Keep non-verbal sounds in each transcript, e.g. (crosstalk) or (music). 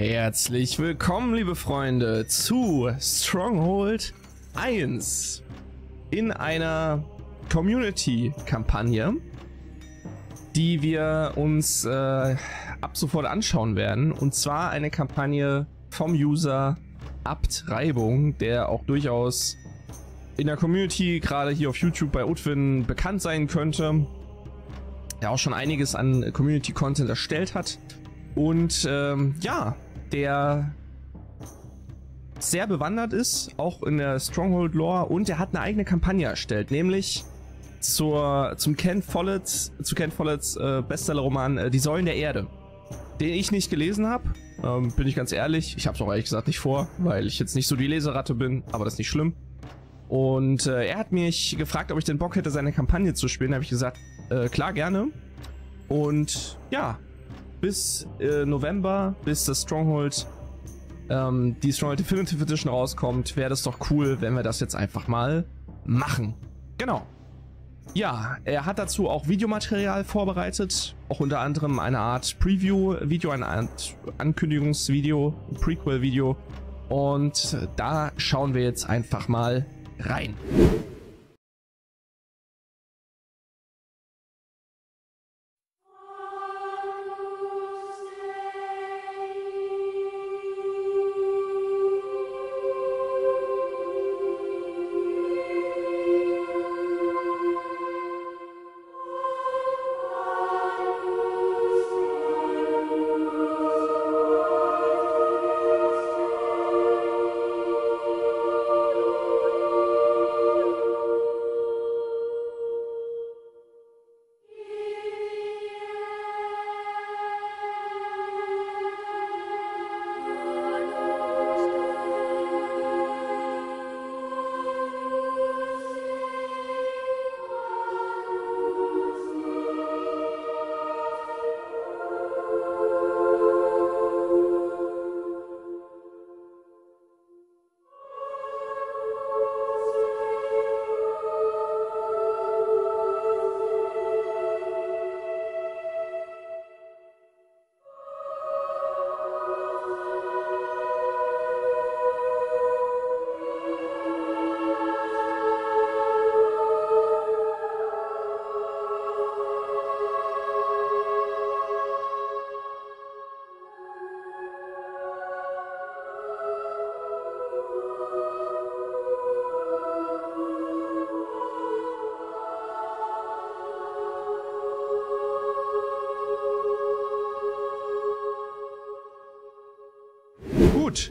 Herzlich willkommen, liebe Freunde, zu Stronghold 1 in einer Community-Kampagne, die wir uns äh, ab sofort anschauen werden. Und zwar eine Kampagne vom User Abt Reibung, der auch durchaus in der Community, gerade hier auf YouTube bei Utwin, bekannt sein könnte. Der auch schon einiges an Community-Content erstellt hat. Und ähm, ja, der sehr bewandert ist, auch in der Stronghold-Lore und er hat eine eigene Kampagne erstellt, nämlich zur, zum Ken Follett's, zu Ken Follett's äh, Bestseller-Roman äh, Die Säulen der Erde, den ich nicht gelesen habe, ähm, bin ich ganz ehrlich. Ich habe es auch ehrlich gesagt nicht vor, weil ich jetzt nicht so die Leseratte bin, aber das ist nicht schlimm. Und äh, er hat mich gefragt, ob ich den Bock hätte, seine Kampagne zu spielen. Da habe ich gesagt, äh, klar, gerne. Und ja, bis äh, November, bis das Stronghold, ähm, die Stronghold Definitive Edition rauskommt, wäre das doch cool, wenn wir das jetzt einfach mal machen. Genau. Ja, er hat dazu auch Videomaterial vorbereitet, auch unter anderem eine Art Preview-Video, eine Art Ankündigungsvideo, Prequel-Video. Und da schauen wir jetzt einfach mal rein. Gut,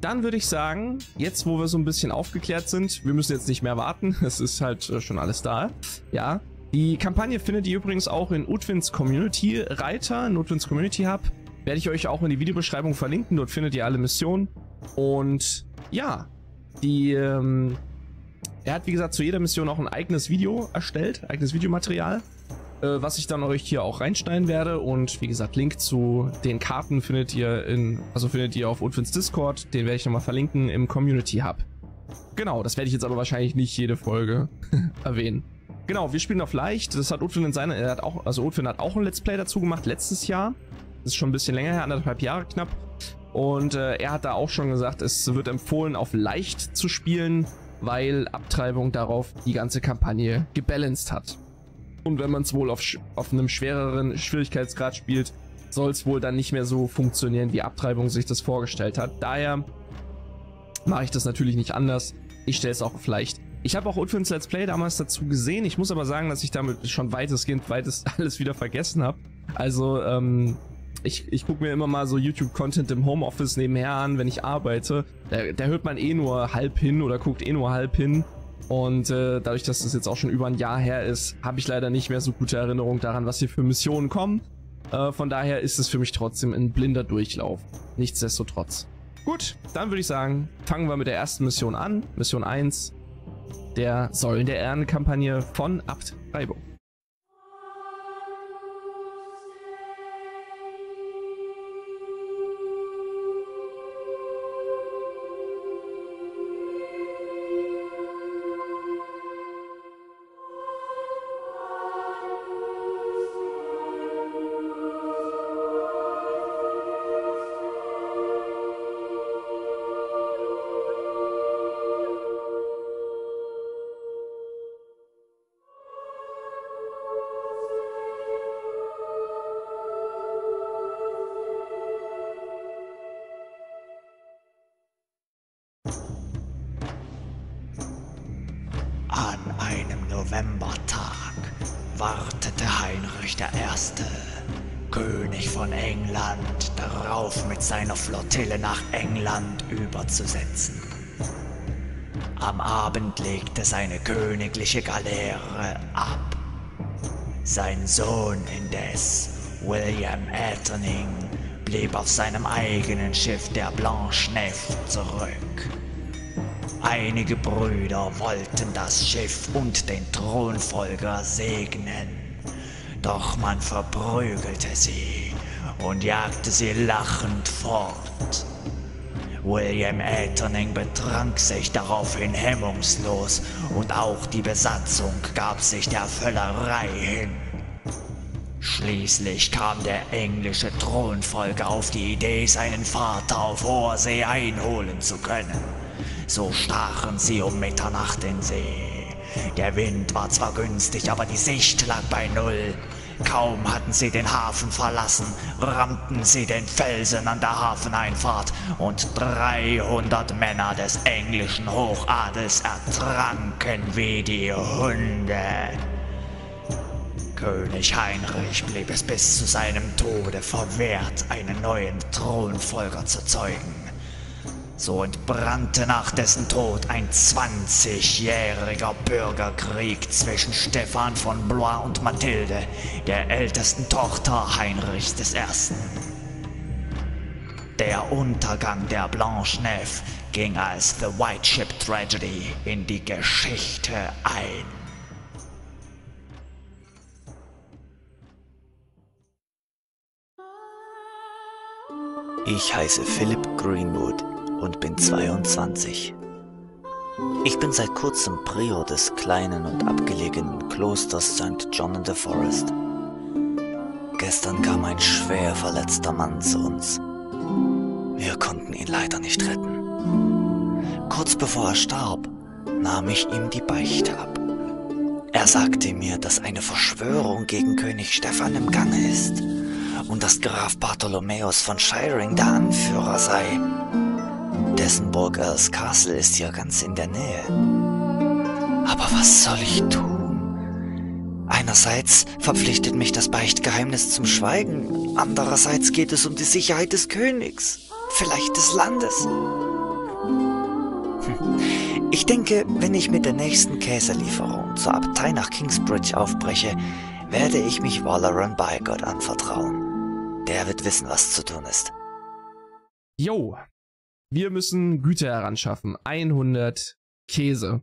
dann würde ich sagen, jetzt wo wir so ein bisschen aufgeklärt sind, wir müssen jetzt nicht mehr warten, (laughs) es ist halt äh, schon alles da. Ja, die Kampagne findet ihr übrigens auch in Utwins Community Reiter, in Utwins Community Hub. Werde ich euch auch in die Videobeschreibung verlinken, dort findet ihr alle Missionen. Und ja, die, ähm, er hat wie gesagt zu jeder Mission auch ein eigenes Video erstellt, eigenes Videomaterial was ich dann euch hier auch reinschneiden werde. Und wie gesagt, Link zu den Karten findet ihr in, also findet ihr auf Utwins Discord. Den werde ich nochmal verlinken im Community Hub. Genau, das werde ich jetzt aber wahrscheinlich nicht jede Folge (laughs) erwähnen. Genau, wir spielen auf leicht. Das hat Utwin in seiner, er hat auch, also Utwin hat auch ein Let's Play dazu gemacht letztes Jahr. Das ist schon ein bisschen länger her, anderthalb Jahre knapp. Und äh, er hat da auch schon gesagt, es wird empfohlen, auf leicht zu spielen, weil Abtreibung darauf die ganze Kampagne gebalanced hat. Und wenn man es wohl auf, auf einem schwereren Schwierigkeitsgrad spielt, soll es wohl dann nicht mehr so funktionieren, wie Abtreibung sich das vorgestellt hat. Daher mache ich das natürlich nicht anders. Ich stelle es auch auf leicht. Ich habe auch Utfins Let's Play damals dazu gesehen. Ich muss aber sagen, dass ich damit schon weitestgehend weites (laughs) alles wieder vergessen habe. Also, ähm, ich, ich gucke mir immer mal so YouTube-Content im Homeoffice nebenher an, wenn ich arbeite. Da, da hört man eh nur halb hin oder guckt eh nur halb hin. Und äh, dadurch, dass das jetzt auch schon über ein Jahr her ist, habe ich leider nicht mehr so gute Erinnerung daran, was hier für Missionen kommen. Äh, von daher ist es für mich trotzdem ein blinder Durchlauf. Nichtsdestotrotz. Gut, dann würde ich sagen, fangen wir mit der ersten Mission an. Mission 1 der Säulen der Ehrenkampagne von Abt Reibung. Novembertag wartete Heinrich I., König von England, darauf mit seiner Flottille nach England überzusetzen. Am Abend legte seine königliche Galeere ab. Sein Sohn indes, William Atterning, blieb auf seinem eigenen Schiff der Blanche Nef zurück. Einige Brüder wollten das Schiff und den Thronfolger segnen, doch man verprügelte sie und jagte sie lachend fort. William Atterning betrank sich daraufhin hemmungslos und auch die Besatzung gab sich der Völlerei hin. Schließlich kam der englische Thronfolger auf die Idee, seinen Vater auf hoher See einholen zu können. So stachen sie um Mitternacht in See. Der Wind war zwar günstig, aber die Sicht lag bei Null. Kaum hatten sie den Hafen verlassen, rammten sie den Felsen an der Hafeneinfahrt und 300 Männer des englischen Hochadels ertranken wie die Hunde. König Heinrich blieb es bis zu seinem Tode verwehrt, einen neuen Thronfolger zu zeugen. So entbrannte nach dessen Tod ein 20-jähriger Bürgerkrieg zwischen Stefan von Blois und Mathilde, der ältesten Tochter Heinrichs I. Der Untergang der Blanche Nef ging als The White Ship Tragedy in die Geschichte ein. Ich heiße Philip Greenwood und bin 22. Ich bin seit kurzem Prior des kleinen und abgelegenen Klosters St. John in the Forest. Gestern kam ein schwer verletzter Mann zu uns. Wir konnten ihn leider nicht retten. Kurz bevor er starb, nahm ich ihm die Beichte ab. Er sagte mir, dass eine Verschwörung gegen König Stephan im Gange ist und dass Graf Bartholomäus von Shiring der Anführer sei. Dessen Burg Earls Castle ist ja ganz in der Nähe. Aber was soll ich tun? Einerseits verpflichtet mich das Beichtgeheimnis zum Schweigen, andererseits geht es um die Sicherheit des Königs, vielleicht des Landes. Hm. Ich denke, wenn ich mit der nächsten Käselieferung zur Abtei nach Kingsbridge aufbreche, werde ich mich Walleran Bygott anvertrauen. Der wird wissen, was zu tun ist. Jo, wir müssen Güter heranschaffen. 100 Käse.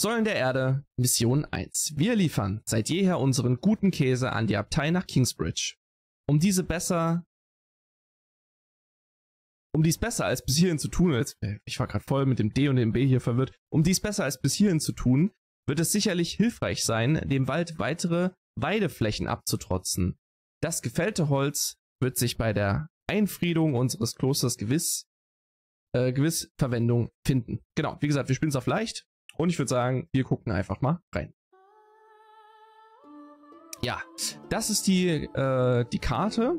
Säulen der Erde, Mission 1. Wir liefern seit jeher unseren guten Käse an die Abtei nach Kingsbridge. Um diese besser um dies besser als bis hierhin zu tun, jetzt, äh, ich war gerade voll mit dem D und dem B hier verwirrt, um dies besser als bis hierhin zu tun, wird es sicherlich hilfreich sein, dem Wald weitere Weideflächen abzutrotzen. Das gefällte Holz wird sich bei der Einfriedung unseres Klosters gewiss, äh, gewiss Verwendung finden. Genau, wie gesagt, wir spielen es auf leicht und ich würde sagen, wir gucken einfach mal rein. Ja, das ist die, äh, die Karte.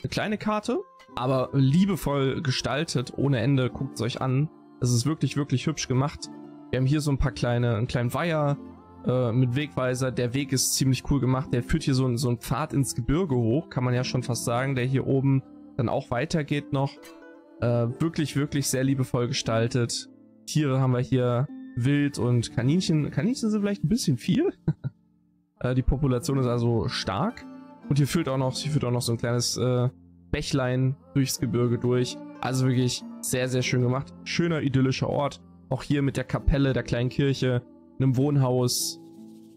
Eine kleine Karte, aber liebevoll gestaltet, ohne Ende. Guckt es euch an. Es ist wirklich, wirklich hübsch gemacht. Wir haben hier so ein paar kleine, einen kleinen Weiher äh, mit Wegweiser. Der Weg ist ziemlich cool gemacht. Der führt hier so, so einen Pfad ins Gebirge hoch, kann man ja schon fast sagen, der hier oben dann auch weitergeht noch. Äh, wirklich, wirklich sehr liebevoll gestaltet. Tiere haben wir hier, Wild und Kaninchen. Kaninchen sind vielleicht ein bisschen viel. (laughs) äh, die Population ist also stark. Und hier führt auch noch, hier führt auch noch so ein kleines äh, Bächlein durchs Gebirge durch. Also wirklich sehr, sehr schön gemacht. Schöner, idyllischer Ort. Auch hier mit der Kapelle, der kleinen Kirche, einem Wohnhaus,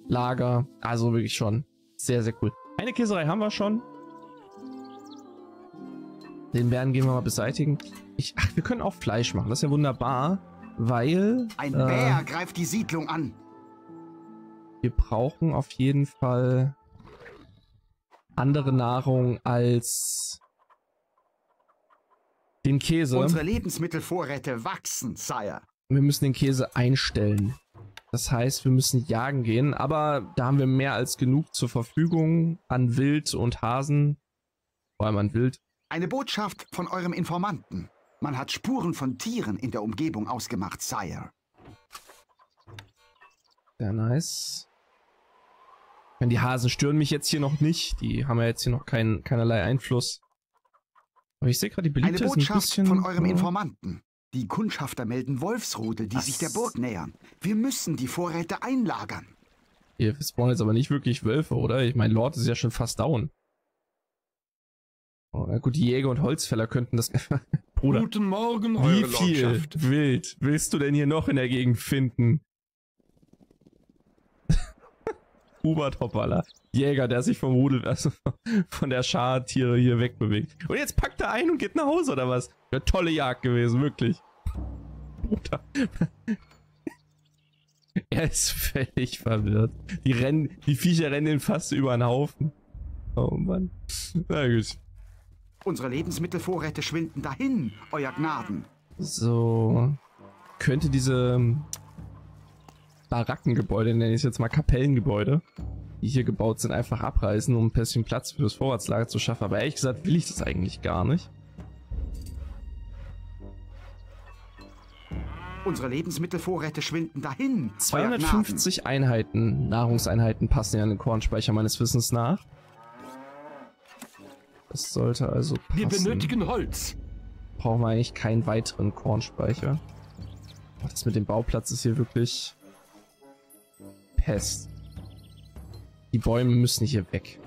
Lager. Also wirklich schon sehr, sehr cool. Eine Käserei haben wir schon. Den Bären gehen wir mal beseitigen. Ich, ach, wir können auch Fleisch machen. Das ist ja wunderbar, weil... Ein äh, Bär greift die Siedlung an. Wir brauchen auf jeden Fall andere Nahrung als den Käse. Unsere Lebensmittelvorräte wachsen, Sire. Wir müssen den Käse einstellen. Das heißt, wir müssen jagen gehen, aber da haben wir mehr als genug zur Verfügung an Wild und Hasen. Vor allem an Wild. Eine Botschaft von eurem Informanten. Man hat Spuren von Tieren in der Umgebung ausgemacht, Sire. Sehr nice. Meine, die Hasen stören mich jetzt hier noch nicht. Die haben ja jetzt hier noch kein, keinerlei Einfluss. Aber ich sehe gerade, die Eine Beliebte ist ein Botschaft bisschen... von eurem. Informanten. Die Kundschafter melden Wolfsrudel, die Was? sich der Burg nähern. Wir müssen die Vorräte einlagern. Ihr spawnen jetzt aber nicht wirklich Wölfe, oder? Ich meine, Lord ist ja schon fast down. Oh, gut, die Jäger und Holzfäller könnten das... (laughs) Bruder, Guten Morgen, wie viel. Wild willst du denn hier noch in der Gegend finden? (laughs) Hubert Hoppala. Jäger, der sich vom Rudel, also von der Schar Tiere hier wegbewegt. Und jetzt packt er ein und geht nach Hause, oder was? Eine tolle Jagd gewesen, wirklich. Bruder. (laughs) Er ist völlig verwirrt. Die rennen, die Viecher rennen ihn fast über den Haufen. Oh Mann. Na gut. Unsere Lebensmittelvorräte schwinden dahin, Euer Gnaden. So. Könnte diese ähm, Barackengebäude, nenne ich es jetzt mal Kapellengebäude, die hier gebaut sind, einfach abreißen, um ein bisschen Platz für das Vorratslager zu schaffen. Aber ehrlich gesagt will ich das eigentlich gar nicht. Unsere Lebensmittelvorräte schwinden dahin, Euer Gnaden. 250 Einheiten, Nahrungseinheiten passen ja in den Kornspeicher meines Wissens nach. Das sollte also passen. Wir benötigen Holz. brauchen wir eigentlich keinen weiteren Kornspeicher. Boah, das mit dem Bauplatz ist hier wirklich Pest. Die Bäume müssen hier weg.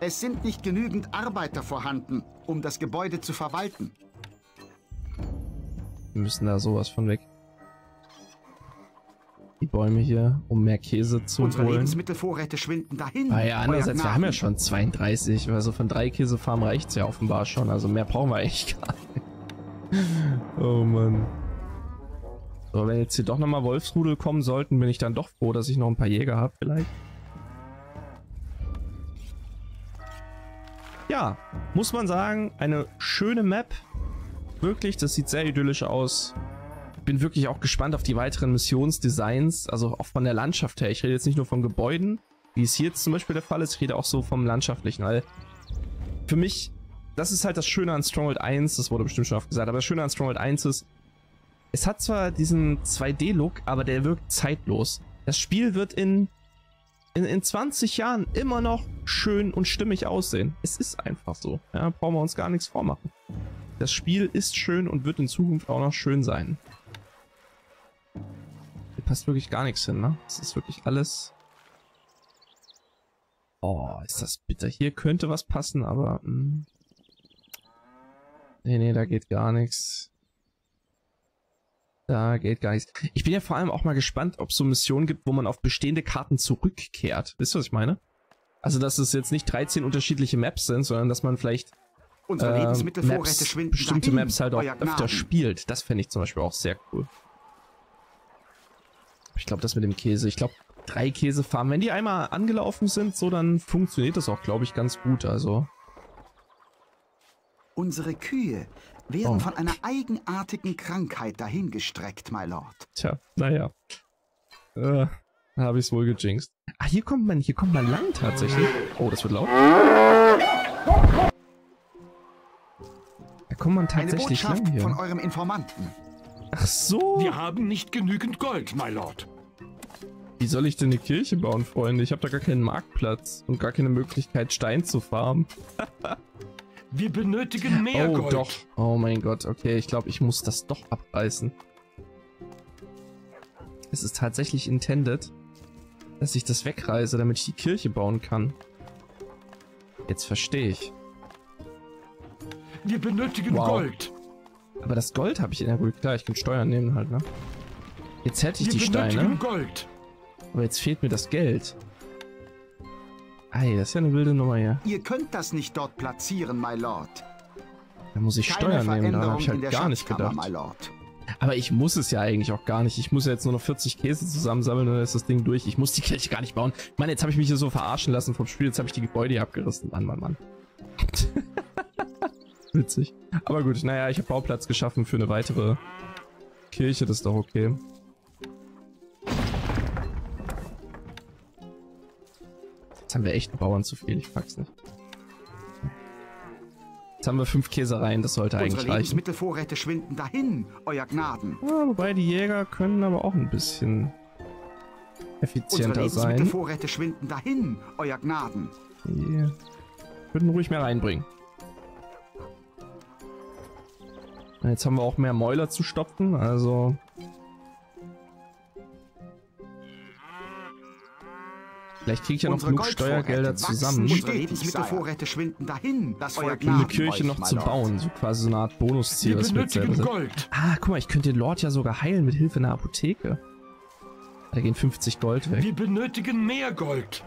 Es sind nicht genügend Arbeiter vorhanden, um das Gebäude zu verwalten. Wir müssen da sowas von weg. Die Bäume hier, um mehr Käse zu Unsere holen. Lebensmittelvorräte schwinden dahin. Ah ja, andererseits, wir haben ja schon 32. Also von drei Käsefarmen reicht's ja offenbar schon. Also mehr brauchen wir eigentlich gar nicht. (laughs) Oh Mann. So, wenn jetzt hier doch nochmal Wolfsrudel kommen sollten, bin ich dann doch froh, dass ich noch ein paar Jäger habe vielleicht. Ja, muss man sagen, eine schöne Map. Wirklich, das sieht sehr idyllisch aus. Bin wirklich auch gespannt auf die weiteren Missionsdesigns, also auch von der Landschaft her. Ich rede jetzt nicht nur von Gebäuden, wie es hier jetzt zum Beispiel der Fall ist, ich rede auch so vom Landschaftlichen, weil für mich, das ist halt das Schöne an Stronghold 1, das wurde bestimmt schon oft gesagt, aber das Schöne an Stronghold 1 ist, es hat zwar diesen 2D-Look, aber der wirkt zeitlos. Das Spiel wird in, in, in 20 Jahren immer noch schön und stimmig aussehen. Es ist einfach so. Ja, brauchen wir uns gar nichts vormachen. Das Spiel ist schön und wird in Zukunft auch noch schön sein. Passt wirklich gar nichts hin, ne? Das ist wirklich alles. Oh, ist das bitter. Hier könnte was passen, aber. Mh. Nee, nee, da geht gar nichts. Da geht gar nichts. Ich bin ja vor allem auch mal gespannt, ob es so Missionen gibt, wo man auf bestehende Karten zurückkehrt. Wisst ihr, was ich meine? Also, dass es jetzt nicht 13 unterschiedliche Maps sind, sondern dass man vielleicht Unsere Lebensmittelvorräte Maps, schwinden bestimmte dahin, Maps halt auch öfter spielt. Das fände ich zum Beispiel auch sehr cool. Ich glaube, das mit dem Käse. Ich glaube, drei Käsefarmen, wenn die einmal angelaufen sind, so dann funktioniert das auch, glaube ich, ganz gut. Also, Unsere Kühe werden Oh. von einer eigenartigen Krankheit dahingestreckt, my Lord. tja, naja. Äh, da habe ich es wohl gejinxt. Ah, hier kommt man, hier kommt man lang tatsächlich. Oh, das wird laut. Da kommt man Eine tatsächlich Botschaft lang von hier. eurem Informanten. Ach so. Wir haben nicht genügend Gold, my Lord. Wie soll ich denn eine Kirche bauen, Freunde? Ich habe da gar keinen Marktplatz und gar keine Möglichkeit, Stein zu farmen. (laughs) Wir benötigen mehr oh, Gold. doch. Oh mein Gott, okay. Ich glaube, ich muss das doch abreißen. Es ist tatsächlich intended, dass ich das wegreiße, damit ich die Kirche bauen kann. Jetzt verstehe ich. Wir benötigen Wow. Gold. Aber das Gold habe ich in der gut klar, ich kann Steuern nehmen halt, ne? Jetzt hätte ich Wir die Steine, Gold. aber jetzt fehlt mir das Geld. Ei, das ist ja eine wilde Nummer hier. Ihr könnt das nicht dort platzieren, my Lord. Da muss ich Keine Steuern nehmen, daran Veränderung habe ich halt gar nicht gedacht. my Lord. Aber ich muss es ja eigentlich auch gar nicht. Ich muss ja jetzt nur noch 40 Käse zusammensammeln und dann ist das Ding durch. Ich muss die Kirche gar nicht bauen. Mann, jetzt habe ich mich hier so verarschen lassen vom Spiel. Jetzt habe ich die Gebäude hier abgerissen. Mann, Mann, Mann. (laughs) Witzig. Aber gut, naja, ich habe Bauplatz geschaffen für eine weitere Kirche. Das ist doch okay. Jetzt haben wir echt einen Bauern zu viel. Ich pack's nicht. Jetzt haben wir fünf Käsereien. Das sollte Unsere eigentlich reichen. Lebensmittelvorräte schwinden dahin, Euer Gnaden. Ja, wobei die Jäger können aber auch ein bisschen Unsere effizienter sein. Lebensmittelvorräte schwinden dahin, Euer Gnaden. Die würden ruhig mehr reinbringen. Jetzt haben wir auch mehr Mäuler zu stopfen, also. Vielleicht kriege ich ja noch Unsere genug Steuergelder zusammen, Unsere um Lebensmittelvorräte schwinden dahin, das Euer eine Kirche noch zu bauen. So quasi so eine Art Bonusziel, Wir benötigen. Gold. Ah, guck mal, ich könnte den Lord ja sogar heilen mit Hilfe einer Apotheke. Da gehen 50 Gold weg. Wir benötigen mehr Gold.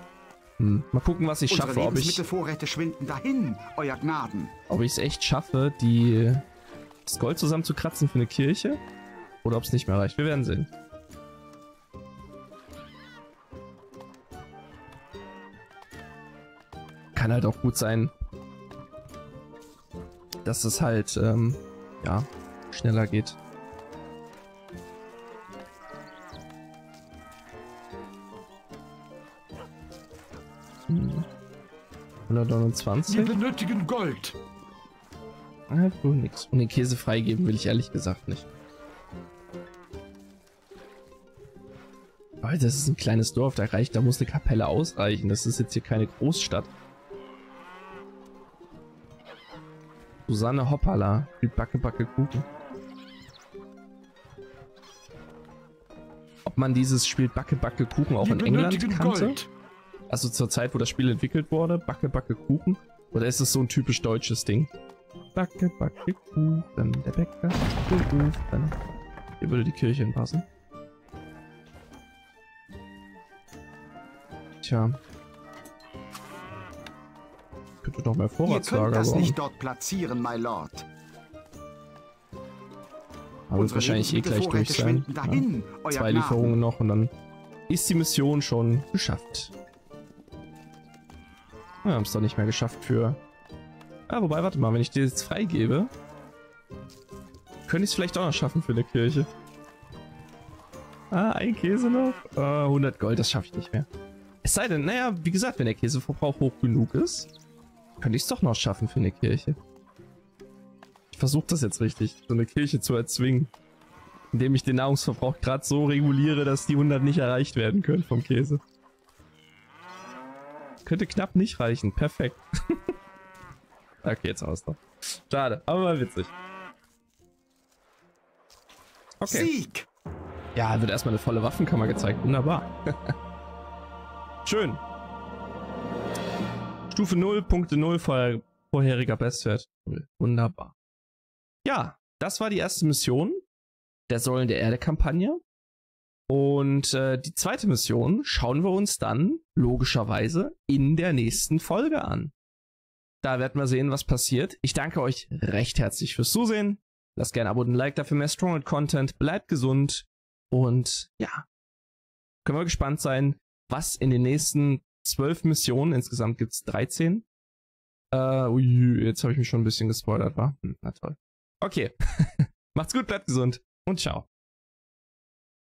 Hm. Mal gucken, was ich Unsere schaffe, ob ich schwinden dahin, Euer Gnaden. ob ich es echt schaffe, die das Gold zusammenzukratzen für eine Kirche oder ob es nicht mehr reicht. Wir werden sehen. Kann halt auch gut sein, dass es halt ähm, ja schneller geht. Hm. 129. Wir benötigen Gold. Ah, wohl nix. Und den Käse freigeben will ich ehrlich gesagt nicht. Weil das ist ein kleines Dorf, da reicht, da muss eine Kapelle ausreichen. Das ist jetzt hier keine Großstadt. Susanne Hoppala, spielt Backe Backe Kuchen. Ob man dieses Spiel Backe Backe Kuchen auch in England kannte? Gold. Also zur Zeit, wo das Spiel entwickelt wurde, Backe, Backe, Kuchen? Oder ist es so ein typisch deutsches Ding? Backe, Backe, Kuchen, der Bäcker, Kuchen. Hier würde die Kirche hinpassen. Tja. Könnte doch mehr Ihr könnt Vorratslager das bauen. nicht dort platzieren, my lord. Aber wird wahrscheinlich eh gleich durch sein. Ja. dahin, Euer Zwei. Lieferungen noch und dann ist die Mission schon geschafft. Wir haben es doch nicht mehr geschafft für... Ah, wobei, warte mal, wenn ich dir jetzt freigebe, könnte ich es vielleicht auch noch schaffen für eine Kirche. Ah, ein Käse noch. Ah, 100 Gold, das schaffe ich nicht mehr. Es sei denn, naja, wie gesagt, wenn der Käseverbrauch hoch genug ist, könnte ich es doch noch schaffen für eine Kirche. Ich versuche das jetzt richtig, so eine Kirche zu erzwingen indem ich den Nahrungsverbrauch gerade so reguliere, dass die 100 nicht erreicht werden können vom Käse. Könnte knapp nicht reichen. Perfekt. (laughs) okay, jetzt aus noch. Schade, aber mal witzig. Okay. Sieg! Ja, wird erstmal eine volle Waffenkammer gezeigt. Wunderbar. (laughs) Schön. Stufe 0, Punkte 0, vorher, vorheriger Bestwert. Wunderbar. Ja, das war die erste Mission der Säulen der Erde-Kampagne. Und äh, die zweite Mission schauen wir uns dann logischerweise in der nächsten Folge an. Da werden wir sehen, was passiert. Ich danke euch recht herzlich fürs Zusehen. Lasst gerne ein Abo und ein Like dafür mehr Stronghold Content. Bleibt gesund. Und ja, können wir gespannt sein, was in den nächsten zwölf Missionen, insgesamt gibt's 13. Äh, ui, jetzt habe ich mich schon ein bisschen gespoilert, war? Hm, na toll. Okay. (laughs) Macht's gut, bleibt gesund und ciao.